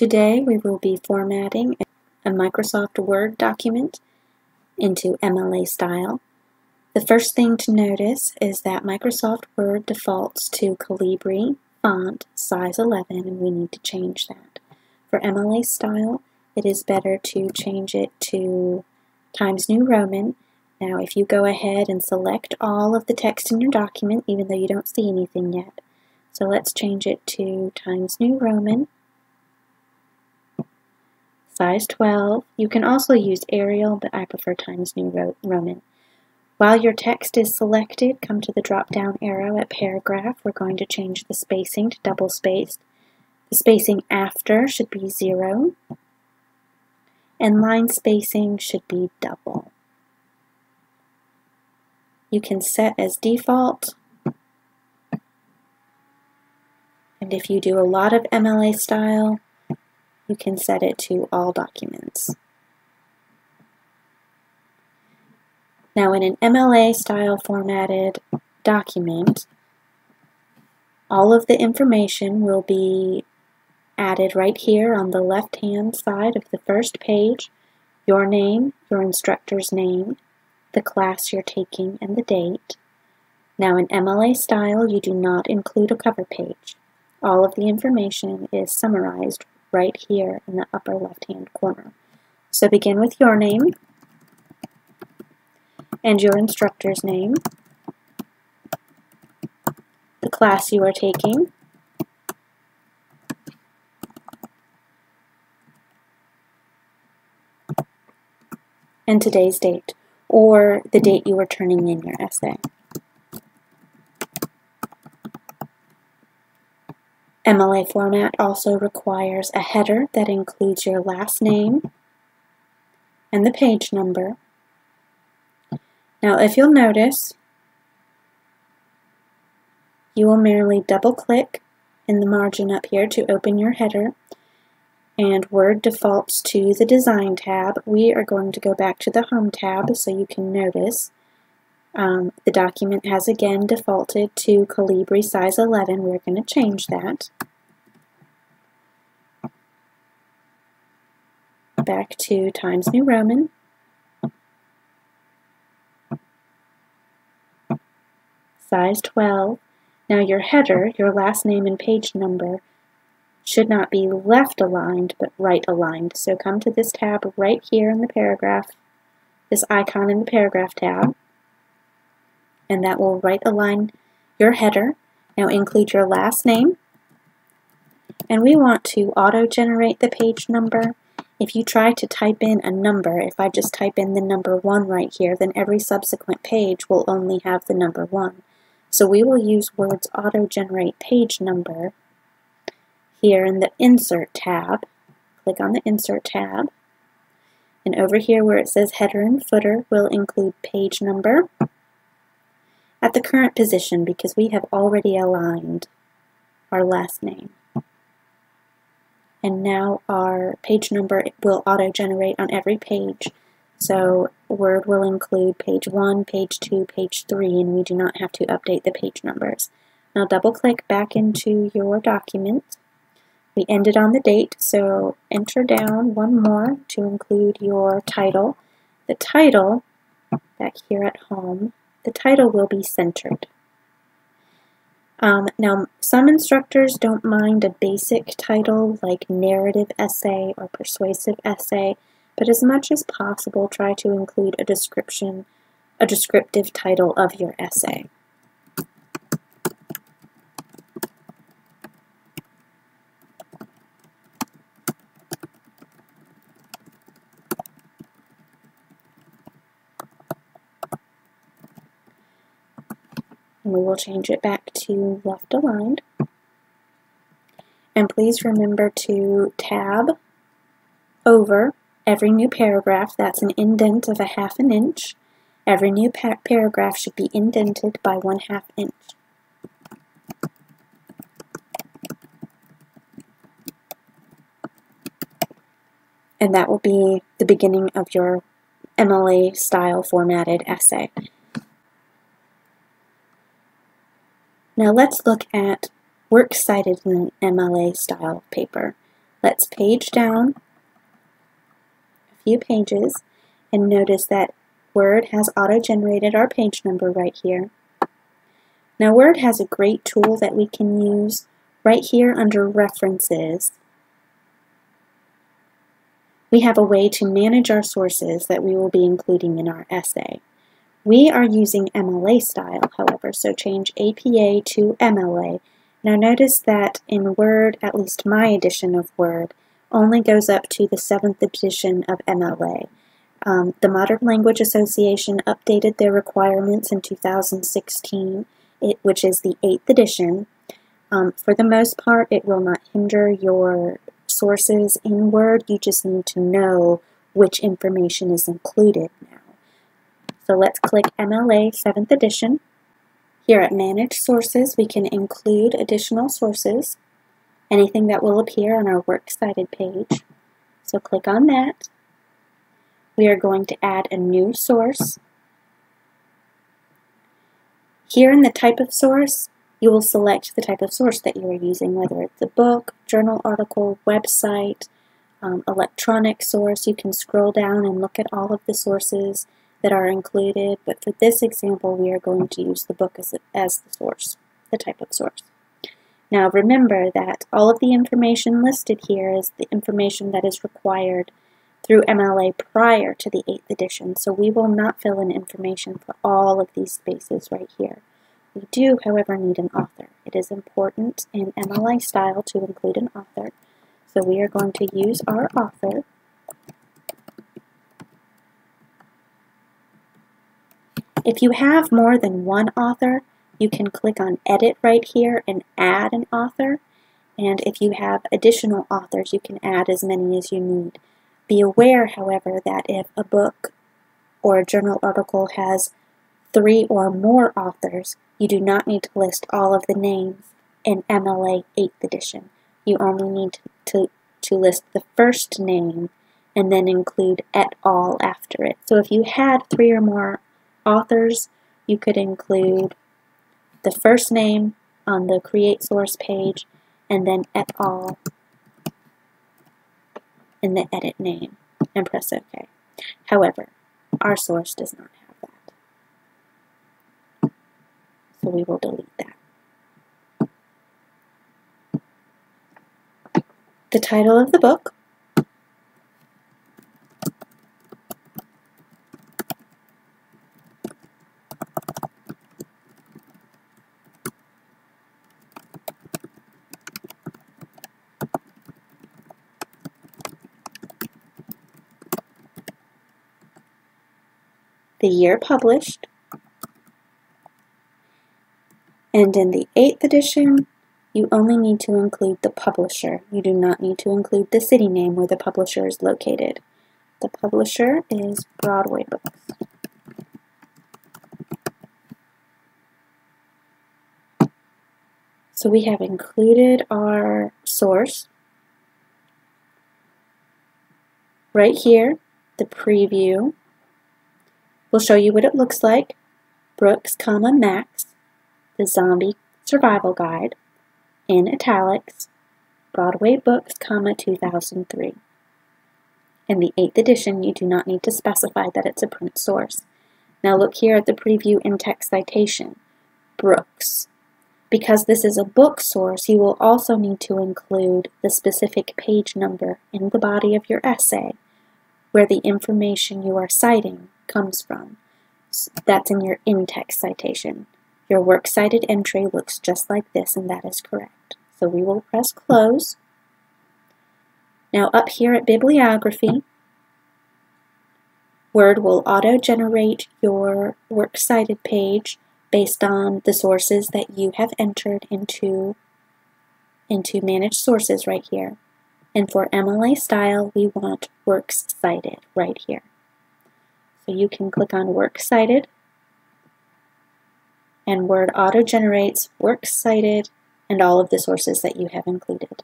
Today we will be formatting a Microsoft Word document into MLA style. The first thing to notice is that Microsoft Word defaults to Calibri font size 11 and we need to change that. For MLA style, it is better to change it to Times New Roman. Now if you go ahead and select all of the text in your document, even though you don't see anything yet, so let's change it to Times New Roman size 12. You can also use Arial, but I prefer Times New Roman. While your text is selected, come to the drop-down arrow at paragraph. We're going to change the spacing to double spaced. The spacing after should be zero, and line spacing should be double. You can set as default, and if you do a lot of MLA style, you can set it to all documents. Now in an MLA style formatted document, all of the information will be added right here on the left hand side of the first page, your name, your instructor's name, the class you're taking, and the date. Now in MLA style, you do not include a cover page. All of the information is summarized right here in the upper left-hand corner. So begin with your name and your instructor's name, the class you are taking, and today's date, or the date you are turning in your essay. MLA format also requires a header that includes your last name and the page number. Now if you'll notice, you will merely double click in the margin up here to open your header and Word defaults to the Design tab. We are going to go back to the Home tab so you can notice um, the document has again defaulted to Calibri size 11. We're going to change that. Back to Times New Roman. Size 12. Now your header, your last name and page number, should not be left aligned but right aligned. So come to this tab right here in the paragraph, this icon in the paragraph tab and that will right align your header. Now include your last name. And we want to auto-generate the page number. If you try to type in a number, if I just type in the number 1 right here, then every subsequent page will only have the number 1. So we will use Word's auto-generate page number here in the Insert tab. Click on the Insert tab. And over here where it says Header and Footer, we'll include page number at the current position because we have already aligned our last name. And now our page number will auto-generate on every page. So Word will include page 1, page 2, page 3, and we do not have to update the page numbers. Now double click back into your document. We ended on the date, so enter down one more to include your title. The title, back here at home, the title will be centered. Um, now, some instructors don't mind a basic title like narrative essay or persuasive essay, but as much as possible, try to include a description, a descriptive title of your essay. and we will change it back to left aligned. And please remember to tab over every new paragraph. That's an indent of a half an inch. Every new pa paragraph should be indented by one half inch. And that will be the beginning of your MLA style formatted essay. Now let's look at works cited in an MLA style paper. Let's page down a few pages and notice that Word has auto-generated our page number right here. Now Word has a great tool that we can use right here under References. We have a way to manage our sources that we will be including in our essay. We are using MLA style, however, so change APA to MLA. Now notice that in Word, at least my edition of Word, only goes up to the 7th edition of MLA. Um, the Modern Language Association updated their requirements in 2016, it, which is the 8th edition. Um, for the most part, it will not hinder your sources in Word. You just need to know which information is included. So let's click MLA 7th edition. Here at Manage Sources, we can include additional sources, anything that will appear on our Works Cited page. So click on that we are going to add a new source. Here in the type of source, you will select the type of source that you are using, whether it's a book, journal article, website, um, electronic source. You can scroll down and look at all of the sources that are included, but for this example, we are going to use the book as, as the source, the type of source. Now remember that all of the information listed here is the information that is required through MLA prior to the 8th edition, so we will not fill in information for all of these spaces right here. We do, however, need an author. It is important in MLA style to include an author, so we are going to use our author. If you have more than one author, you can click on Edit right here and add an author. And if you have additional authors, you can add as many as you need. Be aware, however, that if a book or a journal article has three or more authors, you do not need to list all of the names in MLA 8th edition. You only need to, to list the first name and then include et al. after it. So if you had three or more authors, you could include the first name on the Create Source page and then et al in the edit name and press OK. However, our source does not have that. So we will delete that. The title of the book the year published, and in the 8th edition, you only need to include the publisher. You do not need to include the city name where the publisher is located. The publisher is Broadway Books. So we have included our source right here, the preview We'll show you what it looks like. Brooks, comma, Max, the Zombie Survival Guide, in italics, Broadway Books, comma, 2003. In the 8th edition, you do not need to specify that it's a print source. Now look here at the preview in-text citation. Brooks. Because this is a book source, you will also need to include the specific page number in the body of your essay, where the information you are citing comes from. That's in your in-text citation. Your works cited entry looks just like this, and that is correct. So we will press close. Now up here at bibliography, Word will auto-generate your works cited page based on the sources that you have entered into, into Manage Sources right here. And for MLA style, we want Works Cited right here. You can click on Works Cited and Word auto-generates Works Cited and all of the sources that you have included.